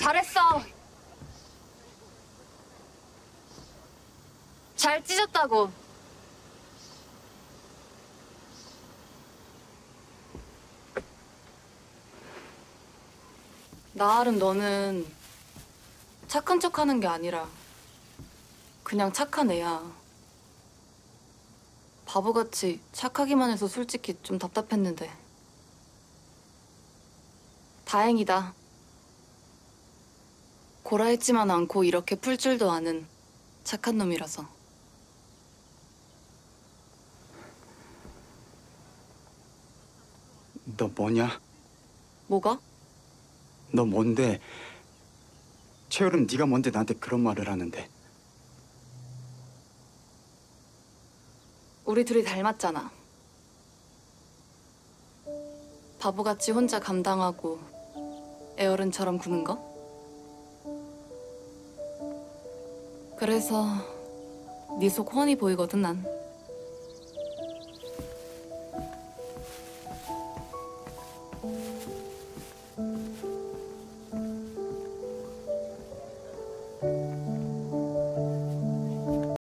잘했어. 잘 찢었다고. 나아름 너는 착한 척 하는 게 아니라 그냥 착한 애야. 바보같이 착하기만 해서 솔직히 좀 답답했는데. 다행이다. 고라했지만 않고 이렇게 풀 줄도 아는 착한 놈이라서. 너 뭐냐? 뭐가? 너 뭔데? 최여름 네가 뭔데 나한테 그런 말을 하는데? 우리 둘이 닮았잖아. 바보같이 혼자 감당하고 애어른처럼 구는 거? 그래서 네 속 훤히 보이거든 난.